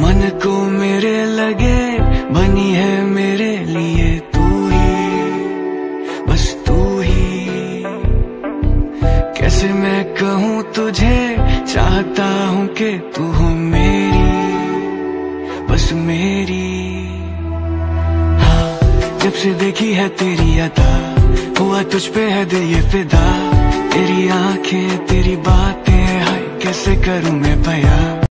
मन को मेरे लगे, बनी है मेरे लिए तू ही, बस तू ही। कैसे मैं कहूँ तुझे, चाहता हूँ कि तू हो मेरी, बस मेरी। हाँ जब से देखी है तेरी अदा, हुआ तुझ पे है दिल ये फिदा। तेरी आँखें, तेरी बातें, हाय, कैसे करूँ मैं बयां?